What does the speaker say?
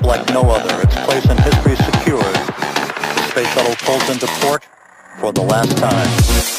like no other. Its place in history secured. The space shuttle pulls into port for the last time.